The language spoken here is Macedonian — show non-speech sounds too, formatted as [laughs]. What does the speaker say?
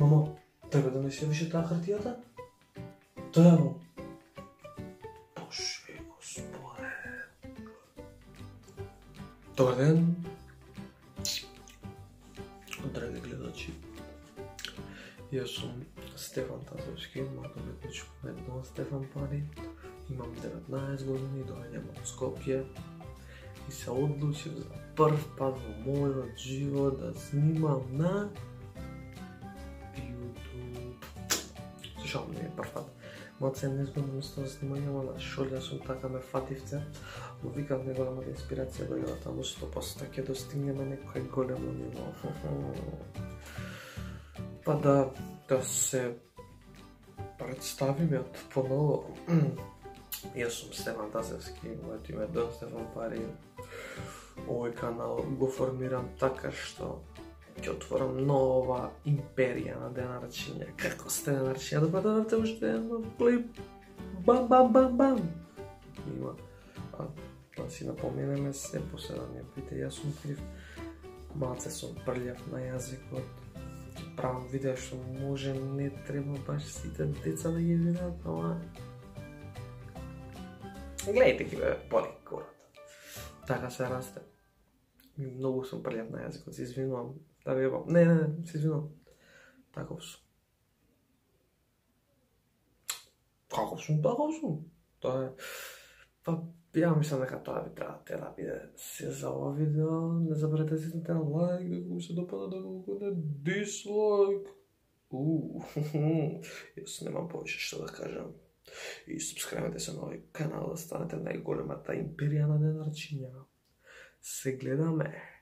Мамо, треба да не се више таа хартијата? Тоа е Боже, господе. Добар ден. Драги гледачи. Јас сум Стефан Тазовски, матометнич едно Стефан Пари. Имам 19 години, доаѓам од Скопје и се одлучив за прв пат во мојот живот да снимам на Зашо не е прв пат. Маце не знам место за снимање, ама на шолја сум така ме фативце. Но викам неголемата инспирација дојдува таму 100% ќе достигнеме некој големо ниво. [laughs] па да, да се представиме од поново. [clears throat] Јас сум Стефан Тазевски, моето име е Дон Стефан Пари. Овој канал го формирам така што ќе отворам нова империја на денарчиња. Како сте денарчиња? Да дадете уште едно клип. Бам, бам, бам, бам. Има. А, да си напоменеме се поседа ми пите, јас сум крив. Малце сум прљав на јазикот. Правам видео што може не треба баш сите деца да ги видат, ама Гледайте ги, бе, боли курат. Така се расте. Многу сум прљав на јазикот, се извинувам. Да ви ебам. Не, не, не, се извинувам. Таков сум. Каков сум, таков сум. Тоа е... Па, ја мислам дека тоа би треба те да биде се за ова да видео. Не забравете да сите на лайк, да ви се допада, да го не дислайк. Уу, јас немам повеќе што да кажам и субскрајбете се на овој канал да станете најголемата империја на денарчиња. Се гледаме!